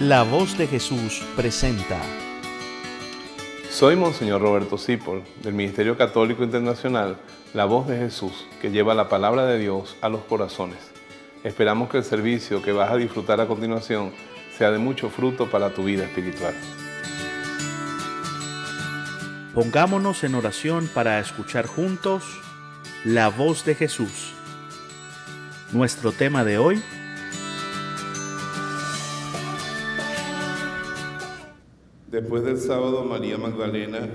La voz de Jesús presenta. Soy Monseñor Roberto Cipol, del Ministerio Católico Internacional, La Voz de Jesús, que lleva la palabra de Dios a los corazones. Esperamos que el servicio que vas a disfrutar a continuación sea de mucho fruto para tu vida espiritual. Pongámonos en oración para escuchar juntos la voz de Jesús. Nuestro tema de hoy, Después del sábado, María Magdalena,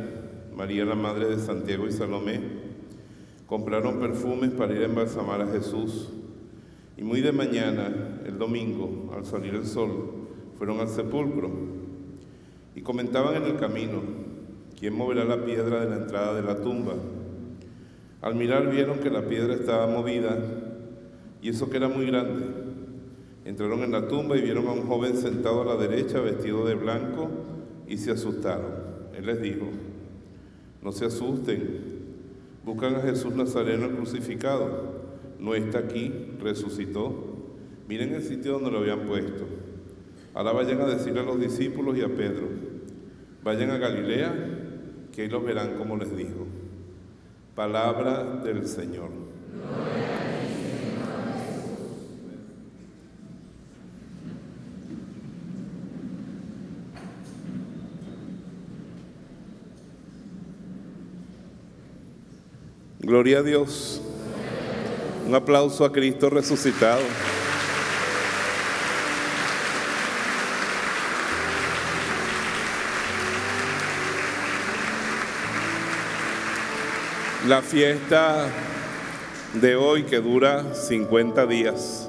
María la Madre de Santiago y Salomé, compraron perfumes para ir a embalsamar a Jesús. Y muy de mañana, el domingo, al salir el sol, fueron al sepulcro y comentaban en el camino, ¿quién moverá la piedra de la entrada de la tumba? Al mirar vieron que la piedra estaba movida y eso que era muy grande. Entraron en la tumba y vieron a un joven sentado a la derecha vestido de blanco y se asustaron. Él les dijo, no se asusten, buscan a Jesús Nazareno crucificado, no está aquí, resucitó. Miren el sitio donde lo habían puesto. Ahora vayan a decirle a los discípulos y a Pedro, vayan a Galilea, que ahí los verán como les dijo. Palabra del Señor. Gloria a Dios. Un aplauso a Cristo resucitado. La fiesta de hoy que dura 50 días.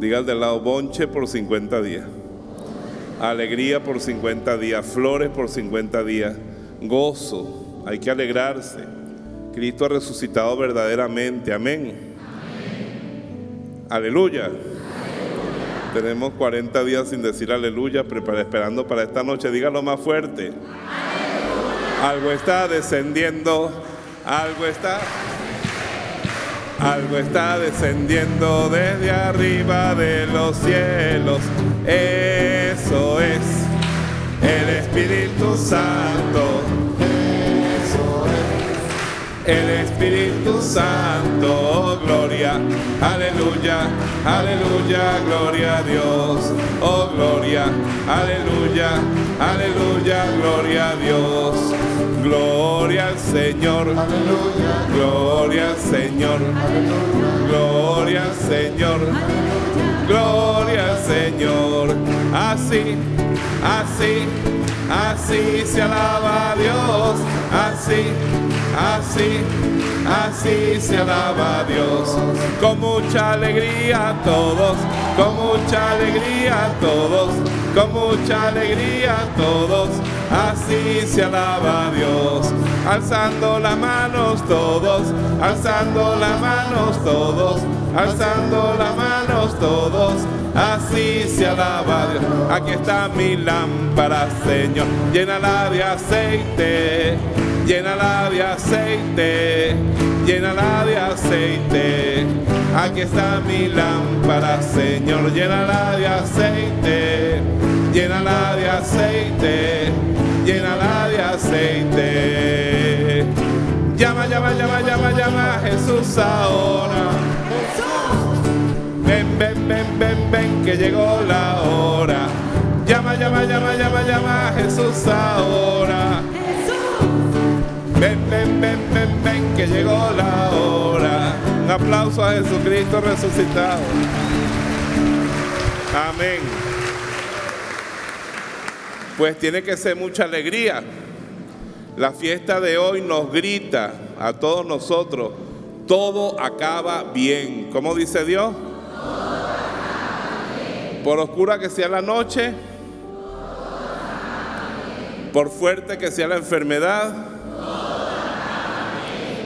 Diga al del lado bonche por 50 días. Alegría por 50 días. Flores por 50 días. Gozo. Hay que alegrarse. Cristo ha resucitado verdaderamente. Amén. Aleluya. Tenemos 40 días sin decir aleluya, esperando para esta noche. Dígalo más fuerte. Algo está descendiendo, algo está, algo está descendiendo desde arriba de los cielos. Eso es el Espíritu Santo. El Espíritu Santo, oh gloria, aleluya, aleluya, gloria a Dios, oh gloria, aleluya, aleluya, gloria a Dios, gloria al Señor, gloria al Señor, gloria al Señor, gloria al Señor, así, así, así se alaba a Dios, así así, así se alaba a Dios. Con mucha alegría todos, con mucha alegría todos, con mucha alegría todos, así se alaba a Dios. Alzando las manos todos, alzando las manos todos, alzando las manos todos. Así se alaba a Dios. Aquí está mi lámpara, Señor. Llénala de aceite llénala de aceite, llénala de aceite. Aquí está mi lámpara, Señor, llénala de aceite, llénala de aceite, llénala de aceite. Llama, llama, llama, llama, llama a Jesús ahora. Ven, ven, ven, ven, ven, que llegó la hora. Llama, llama, llama, llama, llama a Jesús ahora. Ven, ven, ven, ven, ven, que llegó la hora. Un aplauso a Jesucristo resucitado. Amén. Pues tiene que ser mucha alegría. La fiesta de hoy nos grita a todos nosotros, todo acaba bien. ¿Cómo dice Dios? Por oscura que sea la noche, por fuerte que sea la enfermedad,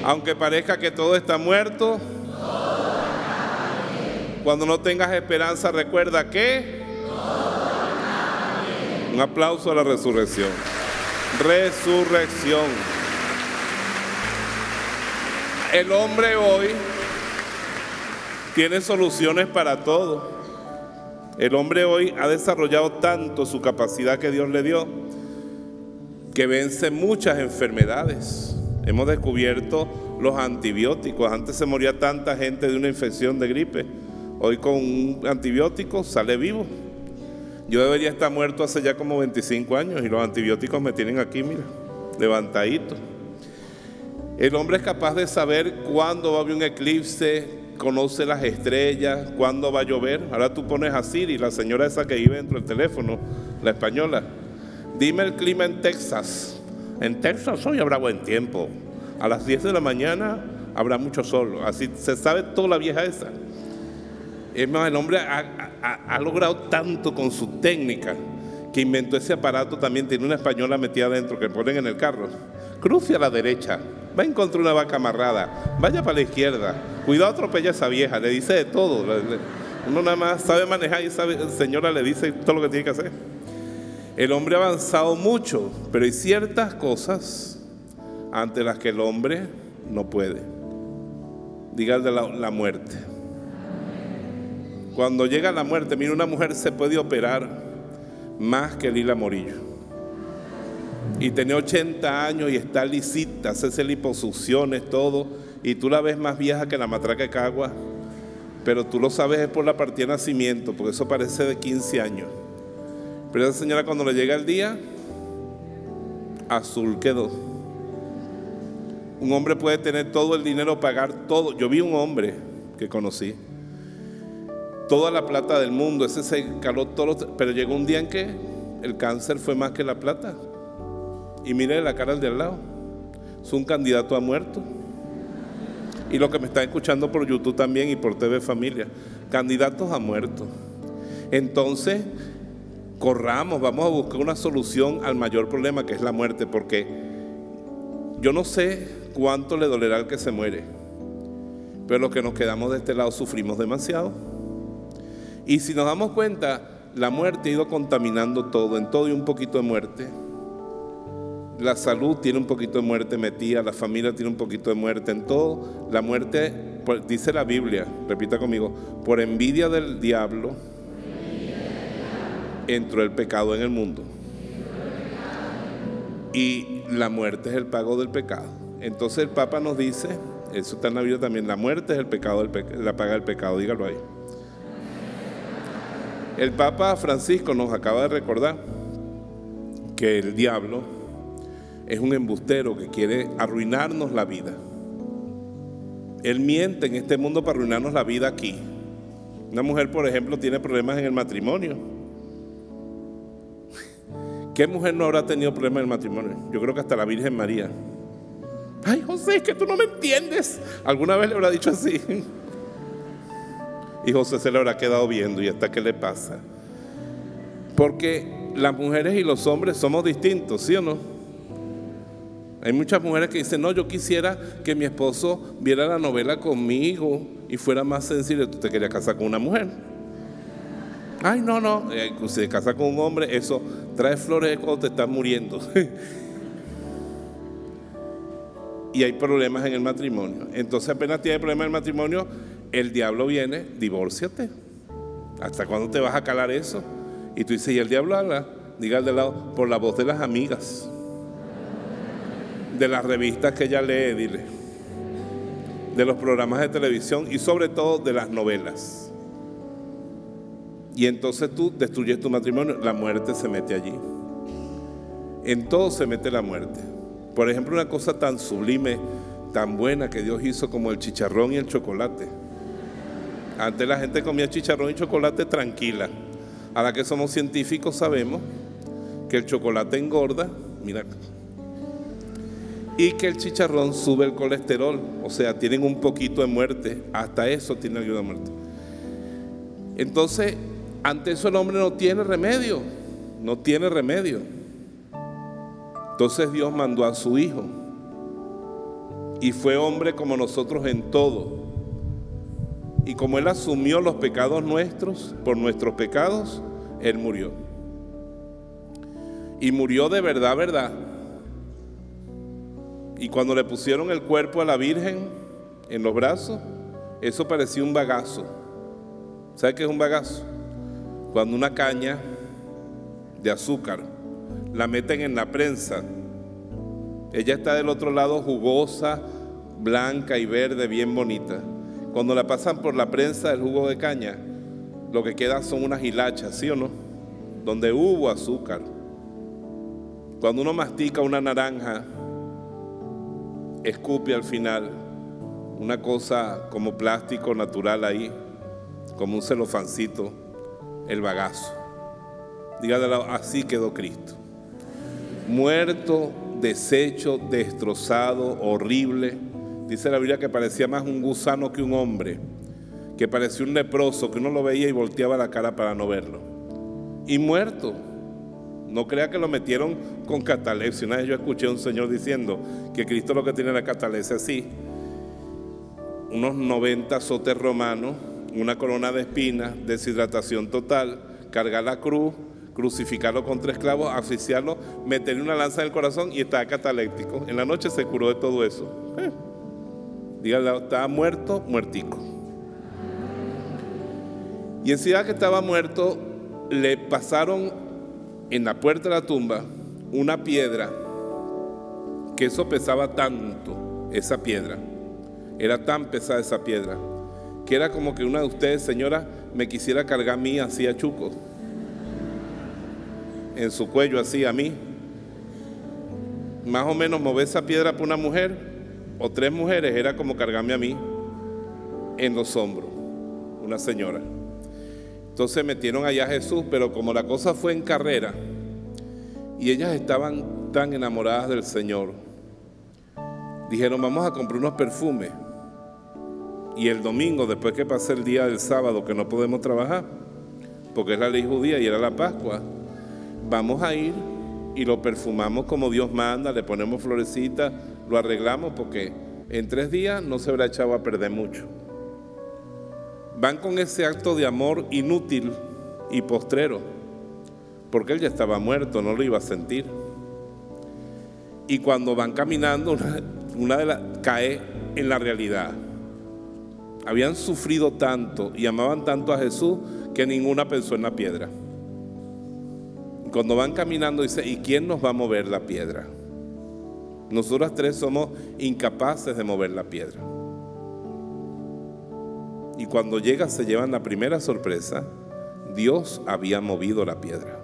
aunque parezca que todo está muerto, cuando no tengas esperanza, recuerda que un aplauso a la resurrección. Resurrección. El hombre hoy tiene soluciones para todo. El hombre hoy ha desarrollado tanto su capacidad que Dios le dio que vence muchas enfermedades. Hemos descubierto los antibióticos. Antes se moría tanta gente de una infección de gripe. Hoy con un antibiótico sale vivo. Yo debería estar muerto hace ya como 25 años y los antibióticos me tienen aquí, mira, levantadito. El hombre es capaz de saber cuándo va a haber un eclipse, conoce las estrellas, cuándo va a llover. Ahora tú pones a Siri, la señora esa que vive dentro del teléfono, la española. Dime el clima en Texas. En Texas hoy habrá buen tiempo. A las 10 de la mañana habrá mucho sol. Así se sabe toda la vieja esa. Es más, el hombre ha, logrado tanto con su técnica que inventó ese aparato. También tiene una española metida adentro que ponen en el carro. Cruce a la derecha, va a encontrar una vaca amarrada, vaya para la izquierda, cuidado atropella a esa vieja, le dice de todo. Uno nada más sabe manejar y esa señora le dice todo lo que tiene que hacer. El hombre ha avanzado mucho, pero hay ciertas cosas ante las que el hombre no puede. Diga la, la muerte. Cuando llega la muerte, mira, una mujer se puede operar más que Lila Morillo. Y tiene 80 años y está lisita, hace liposucciones, todo. Y tú la ves más vieja que la matraca de Cagua. Pero tú lo sabes es por la partida de nacimiento, porque eso parece de 15 años. Pero esa señora cuando le llega el día, azul quedó. Un hombre puede tener todo el dinero, pagar todo. Yo vi un hombre que conocí toda la plata del mundo, ese se caló todo, pero llegó un día en que el cáncer fue más que la plata. Y mire la cara del de al lado, es un candidato a muerto. Y lo que me están escuchando por YouTube también y por TV Familia, candidatos a muerto. Entonces, corramos, vamos a buscar una solución al mayor problema que es la muerte, porque yo no sé cuánto le dolerá al que se muere, pero los que nos quedamos de este lado sufrimos demasiado. Y si nos damos cuenta, la muerte ha ido contaminando todo, en todo y un poquito de muerte. La salud tiene un poquito de muerte metida, la familia tiene un poquito de muerte, en todo. La muerte, dice la Biblia, repita conmigo, por envidia del diablo entró el pecado en el mundo. Y la muerte es el pago del pecado. Entonces el Papa nos dice, eso está en la Biblia también, la muerte es el pecado, la paga del pecado, dígalo ahí. El Papa Francisco nos acaba de recordar que el diablo es un embustero que quiere arruinarnos la vida. Él miente en este mundo para arruinarnos la vida aquí. Una mujer, por ejemplo, tiene problemas en el matrimonio. ¿Qué mujer no habrá tenido problemas en el matrimonio? Yo creo que hasta la Virgen María. Ay, José, es que tú no me entiendes. ¿Alguna vez le habrá dicho así? Y José se le habrá quedado viendo y hasta qué le pasa. Porque las mujeres y los hombres somos distintos, ¿sí o no? Hay muchas mujeres que dicen, no, yo quisiera que mi esposo viera la novela conmigo y fuera más sensible. Tú te querías casar con una mujer. Ay, no, no. Eh, si se casa con un hombre, eso trae flores cuando te estás muriendo. y hay problemas en el matrimonio. Entonces apenas tiene problemas en el matrimonio, el diablo viene, divórciate. ¿Hasta cuándo te vas a calar eso? Y tú dices, y el diablo habla, diga al de lado, por la voz de las amigas, de las revistas que ella lee, dile, de los programas de televisión y sobre todo de las novelas. Y entonces tú destruyes tu matrimonio, la muerte se mete allí. En todo se mete la muerte. Por ejemplo, una cosa tan sublime, tan buena que Dios hizo como el chicharrón y el chocolate. Antes la gente comía chicharrón y chocolate tranquila. Ahora que somos científicos sabemos que el chocolate engorda, mira, y que el chicharrón sube el colesterol, o sea, tienen un poquito de muerte, hasta eso tiene de muerte. Entonces, ante eso el hombre no tiene remedio, no tiene remedio. Entonces Dios mandó a su Hijo y fue hombre como nosotros en todo y como Él asumió los pecados nuestros, por nuestros pecados, Él murió. Y murió de verdad, verdad. Y cuando le pusieron el cuerpo a la Virgen en los brazos, eso parecía un bagazo. ¿Sabe qué es un bagazo? Cuando una caña de azúcar la meten en la prensa, ella está del otro lado jugosa, blanca y verde, bien bonita. Cuando la pasan por la prensa del jugo de caña, lo que queda son unas hilachas, ¿sí o no? Donde hubo azúcar. Cuando uno mastica una naranja, escupe al final una cosa como plástico natural ahí, como un celofancito, el bagazo. Dígale, así quedó Cristo. Muerto, deshecho, destrozado, horrible. Dice la Biblia que parecía más un gusano que un hombre, que parecía un leproso, que uno lo veía y volteaba la cara para no verlo. Y muerto. No crea que lo metieron con catalepsia. Una vez yo escuché a un señor diciendo que Cristo lo que tiene la catalepsia así. Unos 90 azotes romanos, una corona de espinas, deshidratación total, cargar la cruz, crucificarlo con tres clavos, asfixiarlo, meterle una lanza en el corazón y estaba cataléptico. En la noche se curó de todo eso. Eh. Dígale, estaba muerto, muertico. Y encima que estaba muerto, le pasaron en la puerta de la tumba una piedra, que eso pesaba tanto, esa piedra. Era tan pesada esa piedra, que era como que una de ustedes, señora, me quisiera cargar a mí así a chuco en su cuello así a mí. Más o menos mover esa piedra para una mujer o tres mujeres era como cargarme a mí en los hombros, una señora. Entonces metieron allá a Jesús, pero como la cosa fue en carrera y ellas estaban tan enamoradas del Señor, dijeron, vamos a comprar unos perfumes. Y el domingo, después que pase el día del sábado, que no podemos trabajar, porque es la ley judía y era la Pascua, vamos a ir y lo perfumamos como Dios manda, le ponemos florecitas, lo arreglamos porque en tres días no se habrá echado a perder mucho. Van con ese acto de amor inútil y postrero, porque él ya estaba muerto, no lo iba a sentir. Y cuando van caminando, una, de las cae en la realidad. Habían sufrido tanto y amaban tanto a Jesús que ninguna pensó en la piedra. Cuando van caminando dice, ¿y quién nos va a mover la piedra? Nosotras tres somos incapaces de mover la piedra. Y cuando llega se llevan la primera sorpresa, Dios había movido la piedra.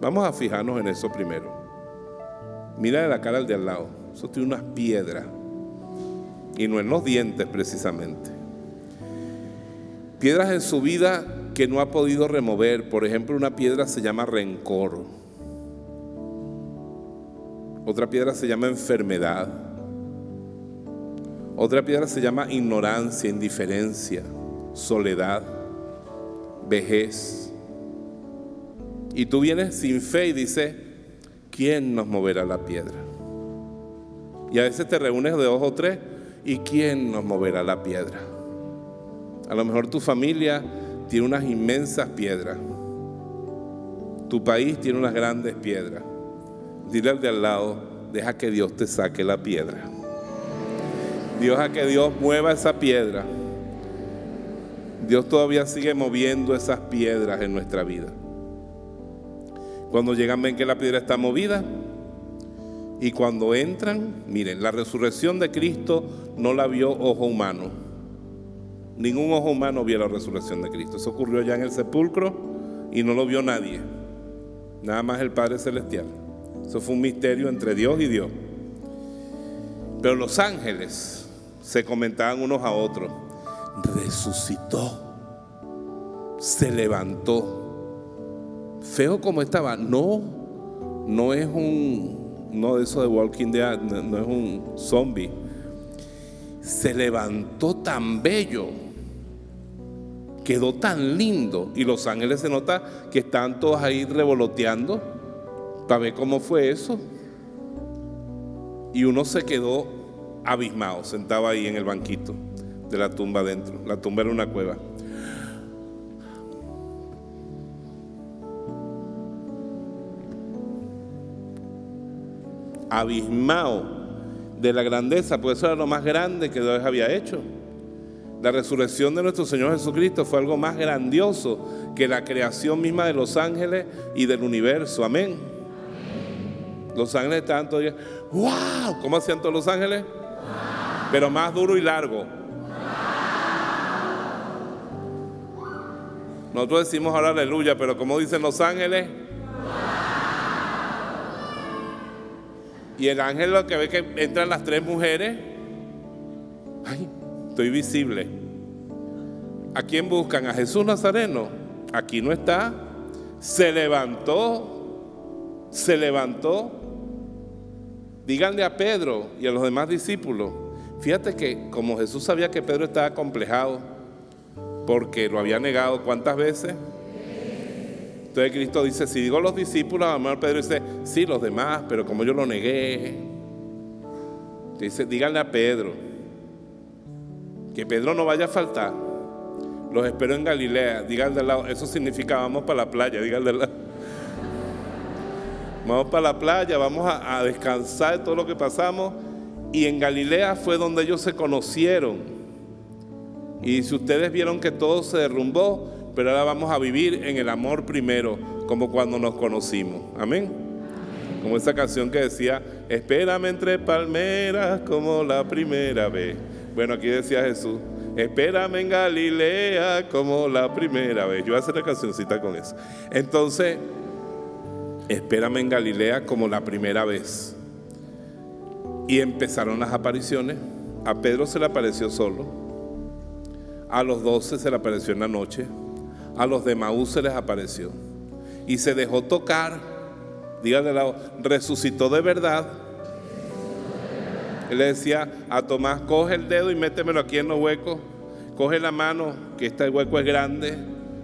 Vamos a fijarnos en eso primero. Mira de la cara al de al lado. Eso tiene unas piedras. Y no en los dientes precisamente. Piedras en su vida que no ha podido remover. Por ejemplo, una piedra se llama rencor. Otra piedra se llama enfermedad. Otra piedra se llama ignorancia, indiferencia, soledad, vejez. Y tú vienes sin fe y dices, ¿quién nos moverá la piedra? Y a veces te reúnes de dos o tres, ¿y quién nos moverá la piedra? A lo mejor tu familia tiene unas inmensas piedras. Tu país tiene unas grandes piedras. Dile al de al lado, deja que Dios te saque la piedra. Dios a que Dios mueva esa piedra. Dios todavía sigue moviendo esas piedras en nuestra vida. Cuando llegan ven que la piedra está movida y cuando entran, miren, la resurrección de Cristo no la vio ojo humano Ningún ojo humano vio la resurrección de Cristo. Eso ocurrió ya en el sepulcro y no lo vio nadie. Nada más el Padre Celestial. Eso fue un misterio entre Dios y Dios. Pero los ángeles se comentaban unos a otros. Resucitó. Se levantó. Feo como estaba. No, no es un, no de eso de Walking Dead, no es un zombie. Se levantó tan bello quedó tan lindo y los ángeles se nota que están todos ahí revoloteando para ver cómo fue eso. Y uno se quedó abismado, sentado ahí en el banquito de la tumba adentro. La tumba era una cueva. Abismado de la grandeza, pues eso era lo más grande que Dios había hecho La resurrección de nuestro Señor Jesucristo fue algo más grandioso que la creación misma de los ángeles y del universo. Amén. Los ángeles estaban todavía, wow, ¿cómo hacían todos los ángeles? Pero más duro y largo. Nosotros decimos ahora aleluya, pero como dicen los ángeles, y el ángel lo que ve que entran las tres mujeres, ay, estoy visible. ¿A quién buscan? ¿A Jesús Nazareno? Aquí no está. Se levantó, se levantó. Díganle a Pedro y a los demás discípulos. Fíjate que como Jesús sabía que Pedro estaba complejado, porque lo había negado cuántas veces. Entonces Cristo dice, si digo los discípulos, a Pedro dice, sí, los demás, pero como yo lo negué. Dice, díganle a Pedro, que Pedro no vaya a faltar. Los espero en Galilea, díganle al lado, eso significa vamos para la playa, díganle al lado. Vamos para la playa, vamos a, a descansar de todo lo que pasamos. Y en Galilea fue donde ellos se conocieron. Y si ustedes vieron que todo se derrumbó, pero ahora vamos a vivir en el amor primero, como cuando nos conocimos. Amén. Como esa canción que decía, espérame entre palmeras como la primera vez. Bueno, aquí decía Jesús, espérame en Galilea como la primera vez. Yo voy a hacer la cancioncita con eso. Entonces, espérame en Galilea como la primera vez. Y empezaron las apariciones. A Pedro se le apareció solo. A los doce se le apareció en la noche. A los de Maús se les apareció. Y se dejó tocar. Dígale al lado, resucitó de verdad. Él le decía a Tomás, coge el dedo y métemelo aquí en los huecos. Coge la mano, que este hueco es grande.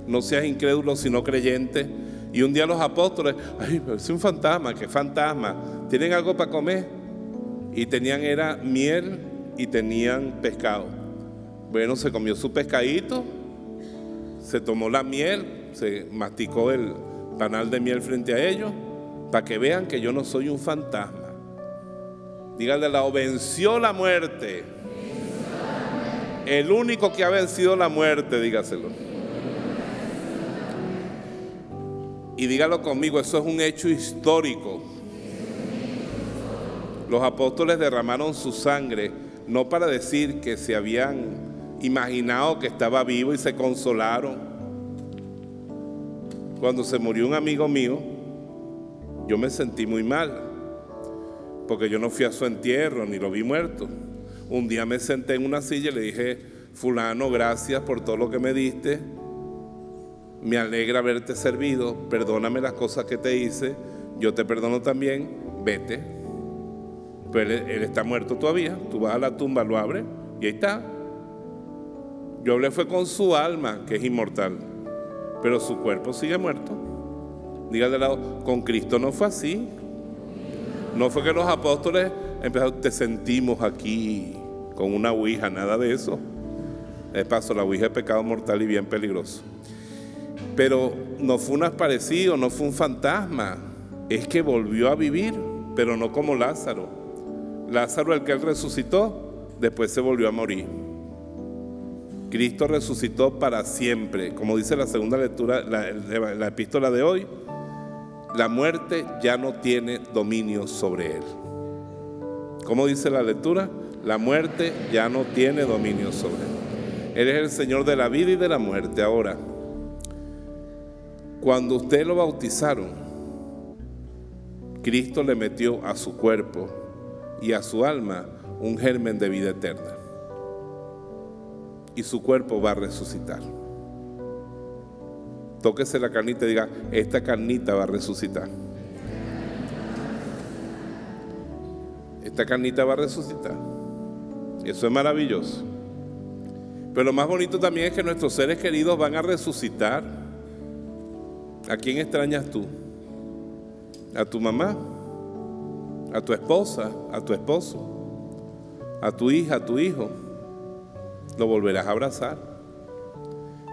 No seas incrédulo, sino creyente. Y un día los apóstoles, ay, pero es un fantasma, ¿qué fantasma? ¿Tienen algo para comer? Y tenían era miel y tenían pescado. Bueno, se comió su pescadito, se tomó la miel, se masticó el panal de miel frente a ellos, para que vean que yo no soy un fantasma. Díganle la venció la muerte. El único que ha vencido la muerte, dígaselo. Y dígalo conmigo, eso es un hecho histórico. Los apóstoles derramaron su sangre no para decir que se habían imaginado que estaba vivo y se consolaron. Cuando se murió un amigo mío, yo me sentí muy mal, porque yo no fui a su entierro ni lo vi muerto. Un día me senté en una silla y le dije, fulano, gracias por todo lo que me diste, me alegra haberte servido, perdóname las cosas que te hice, yo te perdono también, vete. Pero él, él está muerto todavía, tú vas a la tumba, lo abres y ahí está, yo hablé fue con su alma, que es inmortal, pero su cuerpo sigue muerto. Dígale al lado, con Cristo no fue así. No fue que los apóstoles empezaron, te sentimos aquí con una ouija, nada de eso. Es paso, la ouija es pecado mortal y bien peligroso. Pero no fue un aparecido, no fue un fantasma. Es que volvió a vivir, pero no como Lázaro. Lázaro, el que él resucitó, después se volvió a morir. Cristo resucitó para siempre. Como dice la segunda lectura, la, la, epístola de hoy, la muerte ya no tiene dominio sobre él. ¿Cómo dice la lectura? La muerte ya no tiene dominio sobre él. Él es el Señor de la vida y de la muerte. Ahora, cuando usted lo bautizaron, Cristo le metió a su cuerpo y a su alma un germen de vida eterna y su cuerpo va a resucitar. Tóquese la carnita y diga, esta carnita va a resucitar. Esta carnita va a resucitar. Eso es maravilloso. Pero lo más bonito también es que nuestros seres queridos van a resucitar. ¿A quién extrañas tú? ¿A tu mamá? ¿A tu esposa? ¿A tu esposo? ¿A tu hija? ¿A tu hijo? Lo volverás a abrazar.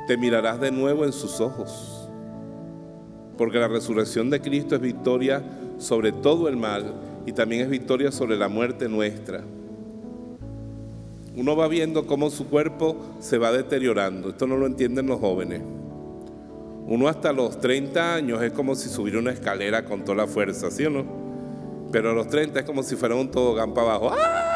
Te mirarás de nuevo en sus ojos. Porque la resurrección de Cristo es victoria sobre todo el mal y también es victoria sobre la muerte nuestra. uno va viendo cómo su cuerpo se va deteriorando. Esto no lo entienden los jóvenes. Uno hasta los 30 años es como si subiera una escalera con toda la fuerza, ¿sí o no? Pero a los 30 es como si fuera un tobogán para abajo. ¡Ah!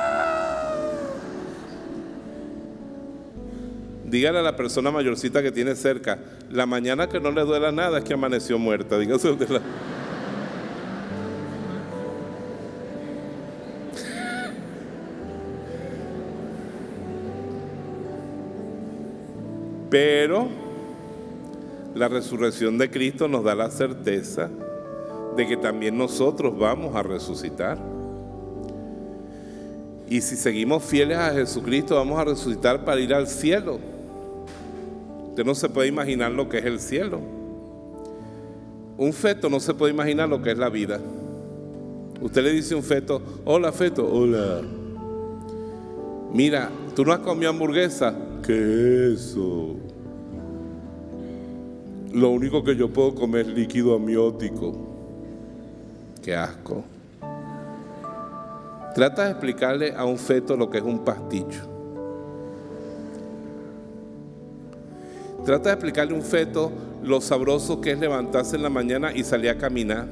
Dígale a la persona mayorcita que tiene cerca, la mañana que no le duela nada es que amaneció muerta. Dígase usted la... Pero la resurrección de Cristo nos da la certeza de que también nosotros vamos a resucitar. Y si seguimos fieles a Jesucristo, vamos a resucitar para ir al cielo. Usted no se puede imaginar lo que es el cielo. Un feto no se puede imaginar lo que es la vida. Usted le dice a un feto, hola feto, hola. Mira, ¿tú no has comido hamburguesa? ¿Qué es eso? Lo único que yo puedo comer es líquido amniótico. Qué asco. Trata de explicarle a un feto lo que es un pasticho. Trata de explicarle a un feto lo sabroso que es levantarse en la mañana y salir a caminar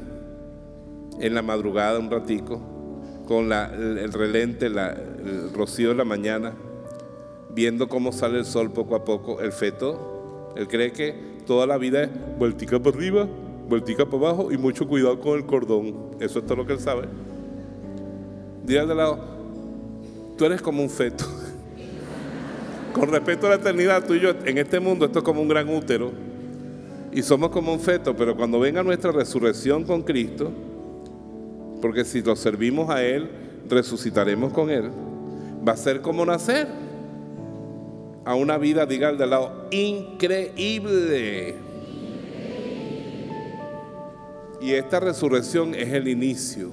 en la madrugada un ratico, con el relente, el rocío de la mañana, viendo cómo sale el sol poco a poco. El feto, él cree que toda la vida es vueltica para arriba, vueltica para abajo y mucho cuidado con el cordón. Eso es todo lo que él sabe. Dile de lado, tú eres como un feto. con respecto a la eternidad, tú y yo, en este mundo esto es como un gran útero. Y somos como un feto, pero cuando venga nuestra resurrección con Cristo, porque si lo servimos a Él, resucitaremos con Él, va a ser como nacer a una vida, diga de lado, increíble. Y esta resurrección es el inicio.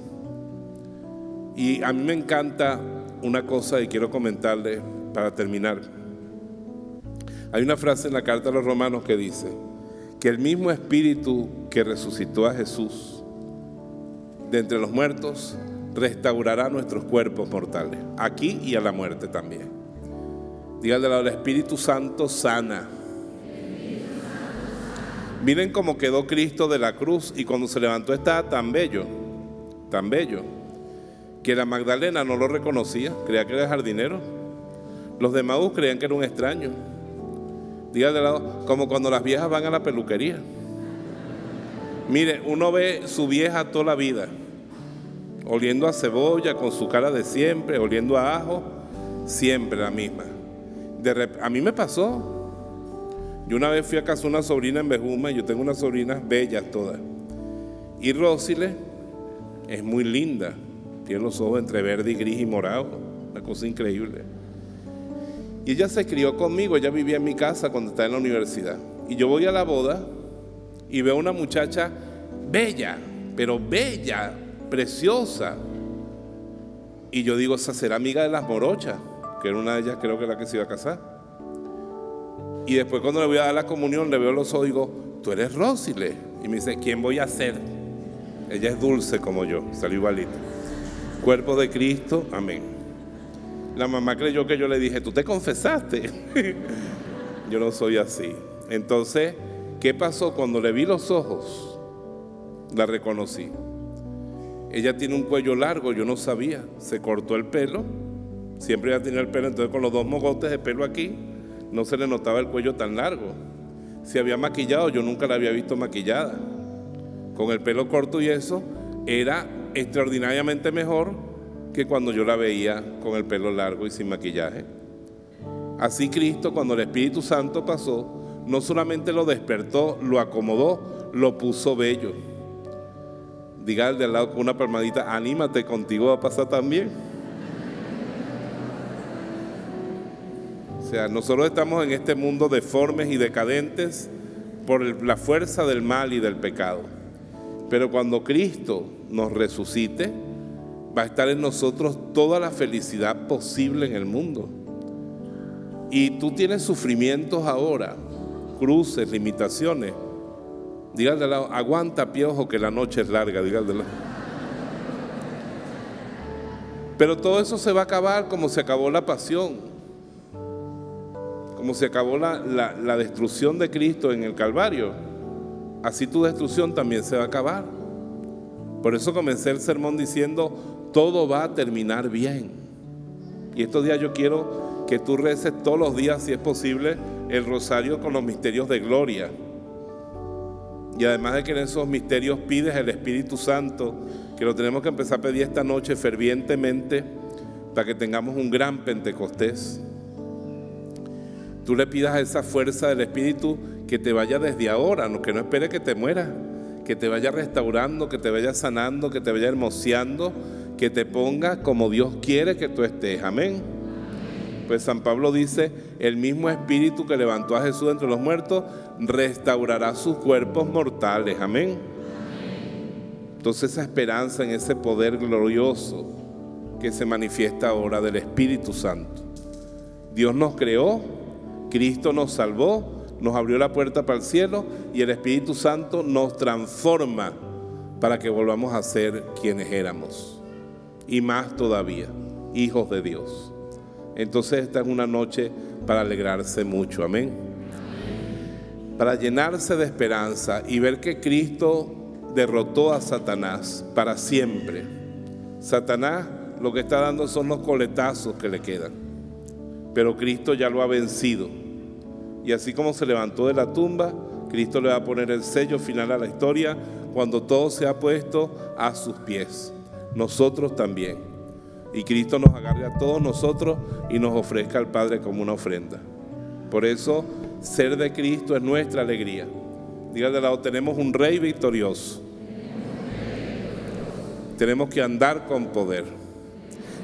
Y a mí me encanta una cosa y quiero comentarle para terminar. Hay una frase en la carta a los romanos que dice que el mismo espíritu que resucitó a Jesús de entre los muertos restaurará nuestros cuerpos mortales, aquí y a la muerte también. Dígale al Espíritu Santo sana. Miren cómo quedó Cristo de la cruz y cuando se levantó estaba tan bello, tan bello, que la Magdalena no lo reconocía, creía que era jardinero. Los de Maús creían que era un extraño. Como cuando las viejas van a la peluquería. Mire, uno ve su vieja toda la vida, oliendo a cebolla con su cara de siempre, oliendo a ajo, siempre la misma a mí me pasó. Yo una vez fui a casa de una sobrina en Bejuma, y yo tengo unas sobrinas bellas todas. Y Rosile es muy linda, tiene los ojos entre verde y gris y morado, una cosa increíble. Y ella se crió conmigo, ella vivía en mi casa cuando estaba en la universidad. Y yo voy a la boda y veo una muchacha bella, pero bella, preciosa. Y yo digo, esa será amiga de las morochas que era una de ellas, creo que la que se iba a casar. Y después cuando le voy a dar la comunión, le veo los ojos y digo, tú eres Rosile. Y me dice, ¿quién voy a ser? Ella es dulce como yo, salió igualito. Cuerpo de Cristo, amén. La mamá creyó que yo le dije, tú te confesaste. yo no soy así. Entonces, ¿qué pasó? Cuando le vi los ojos, la reconocí. Ella tiene un cuello largo, yo no sabía. Se cortó el pelo Siempre ya tenía el pelo, entonces con los dos mogotes de pelo aquí, no se le notaba el cuello tan largo. Si había maquillado, yo nunca la había visto maquillada. Con el pelo corto y eso, era extraordinariamente mejor que cuando yo la veía con el pelo largo y sin maquillaje. Así Cristo, cuando el Espíritu Santo pasó, no solamente lo despertó, lo acomodó, lo puso bello. Diga al de al lado con una palmadita, anímate, contigo va a pasar también. O sea, nosotros estamos en este mundo deformes y decadentes por la fuerza del mal y del pecado. Pero cuando Cristo nos resucite, va a estar en nosotros toda la felicidad posible en el mundo. Y tú tienes sufrimientos ahora, cruces, limitaciones. Dígale al lado, aguanta piojo que la noche es larga, dígale al lado. Pero todo eso se va a acabar como se acabó la pasión. como se acabó la, la destrucción de Cristo en el Calvario, así tu destrucción también se va a acabar. Por eso comencé el sermón diciendo, todo va a terminar bien. Y estos días yo quiero que tú reces todos los días, si es posible, el rosario con los misterios de gloria. Y además de que en esos misterios pides el Espíritu Santo, que lo tenemos que empezar a pedir esta noche fervientemente para que tengamos un gran Pentecostés. Tú le pidas esa fuerza del Espíritu que te vaya desde ahora, que no espere que te muera, que te vaya restaurando, que te vaya sanando, que te vaya hermoseando, que te ponga como Dios quiere que tú estés. Amén. Pues San Pablo dice, el mismo espíritu que levantó a Jesús entre los muertos restaurará sus cuerpos mortales. Amén. Entonces esa esperanza en ese poder glorioso que se manifiesta ahora del Espíritu Santo. Dios nos creó, Cristo nos salvó, nos abrió la puerta para el cielo y el Espíritu Santo nos transforma para que volvamos a ser quienes éramos. Y más todavía, hijos de Dios. Entonces esta es una noche para alegrarse mucho, amén. Para llenarse de esperanza y ver que Cristo derrotó a Satanás para siempre. Satanás lo que está dando son los coletazos que le quedan, pero Cristo ya lo ha vencido. Y así como se levantó de la tumba, Cristo le va a poner el sello final a la historia cuando todo se ha puesto a sus pies. Nosotros también y Cristo nos agarre a todos nosotros y nos ofrezca al Padre como una ofrenda. Por eso, ser de Cristo es nuestra alegría. Diga de lado, tenemos un rey victorioso. Tenemos que andar con poder.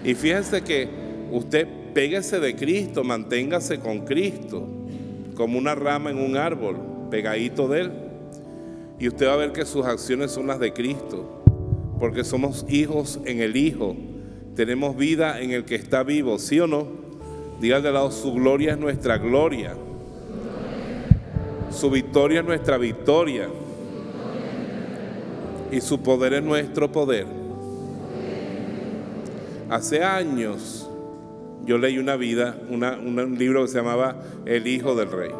Y fíjense que usted péguese de Cristo, manténgase con Cristo, como una rama en un árbol, pegadito de Él. Y usted va a ver que sus acciones son las de Cristo, porque somos hijos en el Hijo tenemos vida en el que está vivo, ¿sí o no? Diga de lado, su gloria es nuestra gloria. Su victoria es nuestra victoria. Y su poder es nuestro poder. Hace años yo leí una vida, un libro que se llamaba El Hijo del Rey.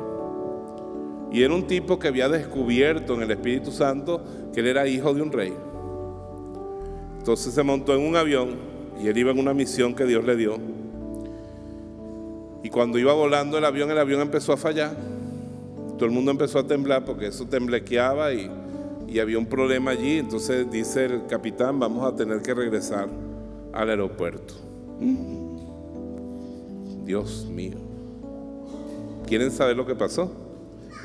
Y era un tipo que había descubierto en el Espíritu Santo que él era hijo de un rey. Entonces se montó en un avión y él iba en una misión que Dios le dio. Y cuando iba volando el avión, el avión empezó a fallar. Todo el mundo empezó a temblar porque eso temblequeaba y, y había un problema allí. Entonces dice el capitán, vamos a tener que regresar al aeropuerto. Dios mío. ¿Quieren saber lo que pasó?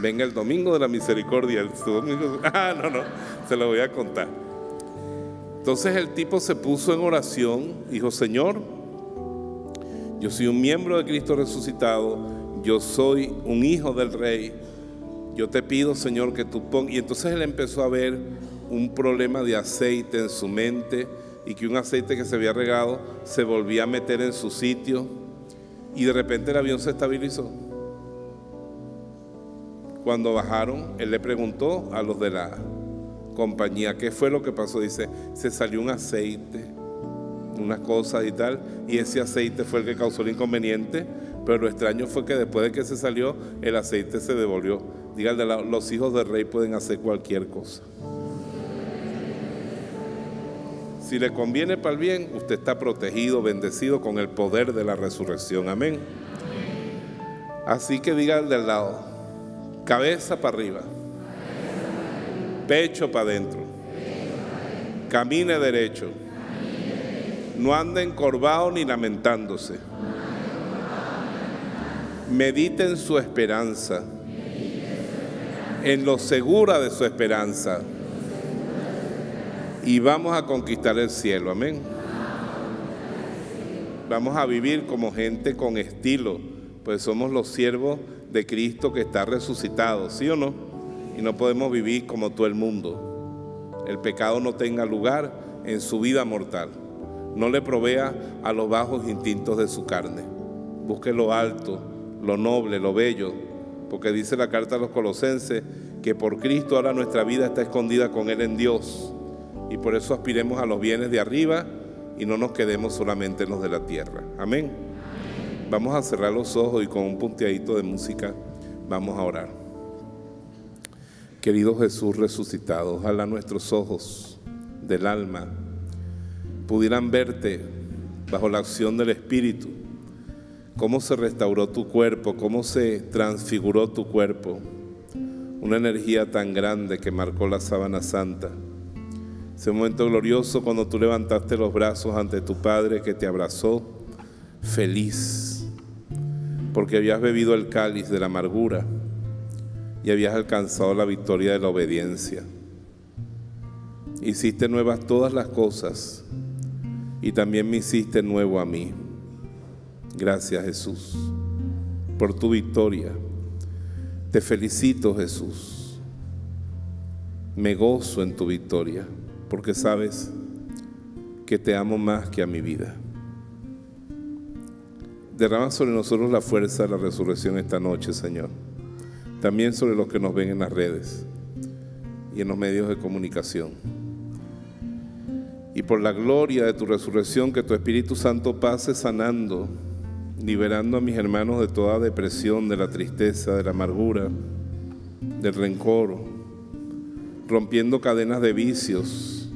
Venga el domingo de la misericordia. ah, no, no, se lo voy a contar. Entonces el tipo se puso en oración, dijo, Señor, yo soy un miembro de Cristo resucitado, yo soy un hijo del rey, yo te pido, Señor, que tú pongas... Y entonces él empezó a ver un problema de aceite en su mente y que un aceite que se había regado se volvía a meter en su sitio y de repente el avión se estabilizó. Cuando bajaron, él le preguntó a los de la compañía. ¿Qué fue lo que pasó? Dice, se salió un aceite, unas cosas y tal, y ese aceite fue el que causó el inconveniente, pero lo extraño fue que después de que se salió, el aceite se devolvió. Díganle, los hijos del rey pueden hacer cualquier cosa. Si le conviene para el bien, usted está protegido, bendecido con el poder de la resurrección. Amén. Así que diga al del lado, cabeza para arriba pecho para adentro. Camine derecho. No ande encorvado ni lamentándose. Medite en su esperanza. En lo segura de su esperanza. Y vamos a conquistar el cielo. Amén. Vamos a vivir como gente con estilo, pues somos los siervos de Cristo que está resucitado, ¿sí o no? Y no podemos vivir como todo el mundo. El pecado no tenga lugar en su vida mortal. No le provea a los bajos instintos de su carne. Busque lo alto, lo noble, lo bello, porque dice la carta a los colosenses que por Cristo ahora nuestra vida está escondida con Él en Dios. Y por eso aspiremos a los bienes de arriba y no nos quedemos solamente en los de la tierra. Amén. Vamos a cerrar los ojos y con un punteadito de música vamos a orar. Querido Jesús resucitado, ojalá nuestros ojos del alma pudieran verte bajo la acción del Espíritu, cómo se restauró tu cuerpo, cómo se transfiguró tu cuerpo, una energía tan grande que marcó la sábana santa. Ese momento glorioso cuando tú levantaste los brazos ante tu Padre que te abrazó, feliz, porque habías bebido el cáliz de la amargura y habías alcanzado la victoria de la obediencia. Hiciste nuevas todas las cosas y también me hiciste nuevo a mí. Gracias Jesús por tu victoria. Te felicito Jesús. Me gozo en tu victoria porque sabes que te amo más que a mi vida. Derrama sobre nosotros la fuerza de la resurrección esta noche, Señor. También sobre los que nos ven en las redes y en los medios de comunicación. Y por la gloria de tu resurrección, que tu Espíritu Santo pase sanando, liberando a mis hermanos de toda depresión, de la tristeza, de la amargura, del rencor, rompiendo cadenas de vicios.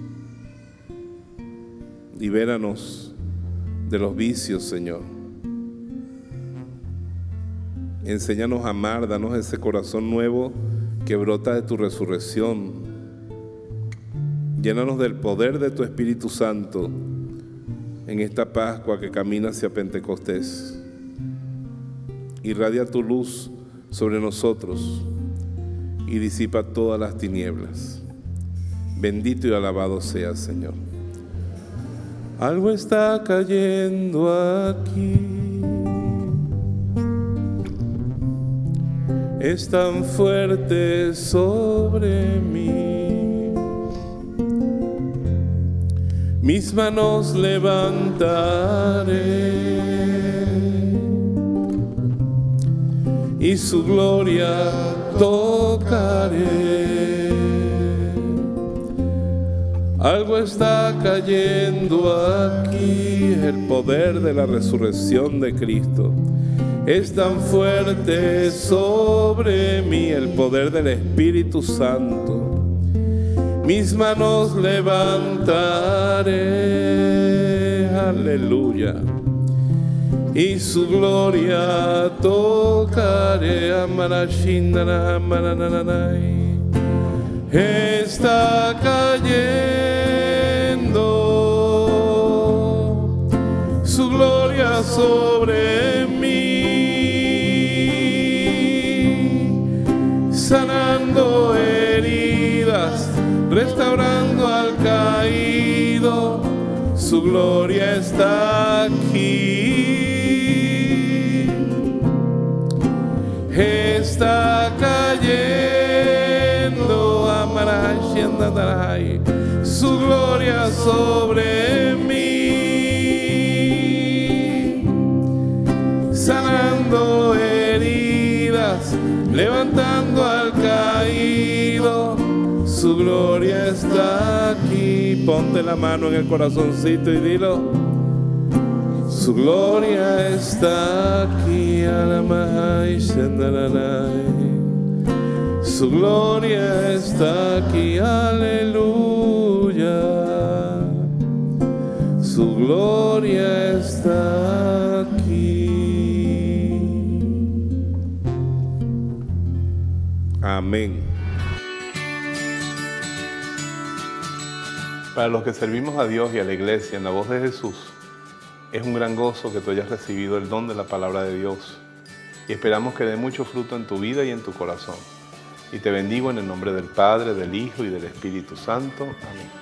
Libéranos de los vicios, Señor. Enséñanos a amar, danos ese corazón nuevo que brota de tu resurrección. Llénanos del poder de tu Espíritu Santo en esta Pascua que camina hacia Pentecostés. Irradia tu luz sobre nosotros y disipa todas las tinieblas. Bendito y alabado sea, Señor. Algo está cayendo aquí. Es tan fuerte sobre mí. Mis manos levantaré y su gloria tocaré. Algo está cayendo aquí, el poder de la resurrección de Cristo. Es tan fuerte sobre mí el poder del Espíritu Santo. Mis manos levantaré, aleluya. Y su gloria tocaré, está cayendo su gloria sobre mí, al caído, su gloria está aquí. Está cayendo su gloria sobre mí, sanando heridas, levantando al caído, su gloria está aquí. Ponte la mano en el corazoncito y dilo. Su gloria está aquí. Su gloria está aquí, aleluya. Su gloria está aquí. Amén. Para los que servimos a Dios y a la iglesia en la voz de Jesús, es un gran gozo que tú hayas recibido el don de la palabra de Dios y esperamos que dé mucho fruto en tu vida y en tu corazón. Y te bendigo en el nombre del Padre, del Hijo y del Espíritu Santo. Amén.